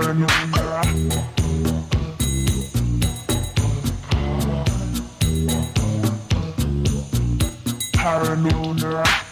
Paranoia. Paranoia.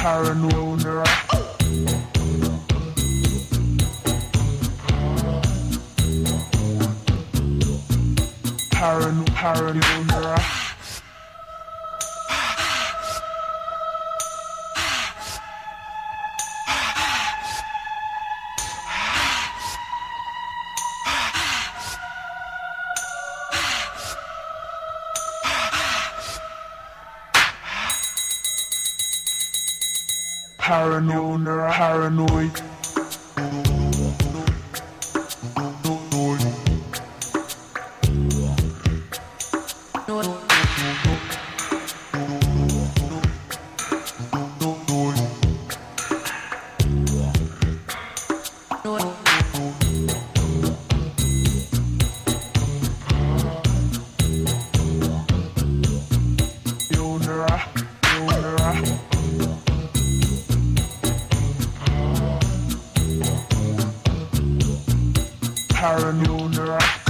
Paranoia. Paran paranoia. Paranoia, paranoid. Yonera, yonera. Paranoia. Paran,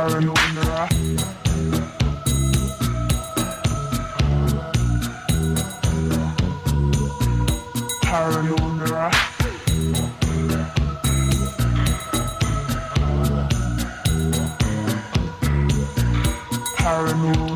Paranoia. Paranoia. Paranoia.